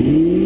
Mm-hmm.